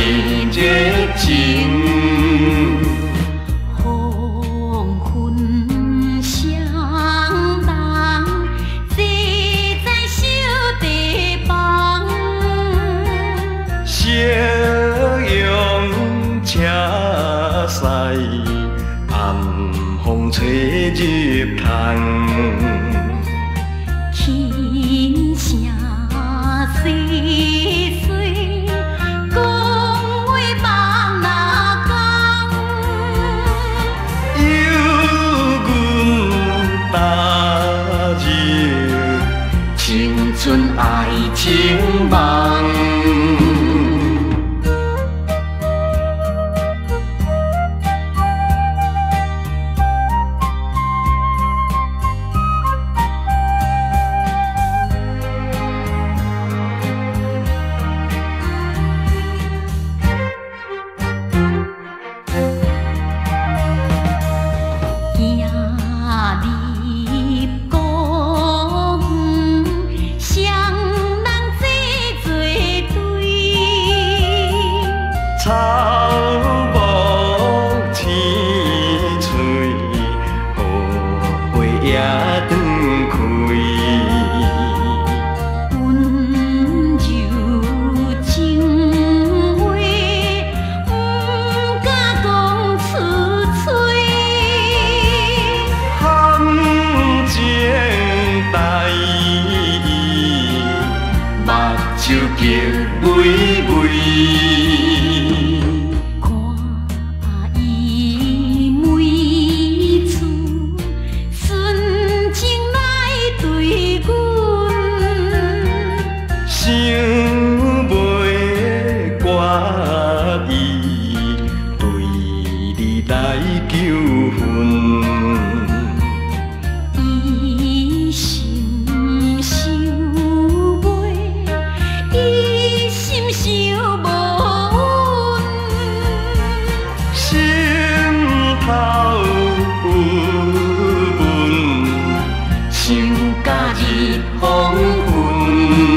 变热情。黄昏相望，坐在小地房。夕阳车驶，暗风吹入窗。青春爱情梦。草木青翠，雨花也长开。温柔情话，不敢讲出嘴。含情带意，目睭极微微。来求婚，伊想想袂，伊心想无稳，心头有，想甲日黄昏。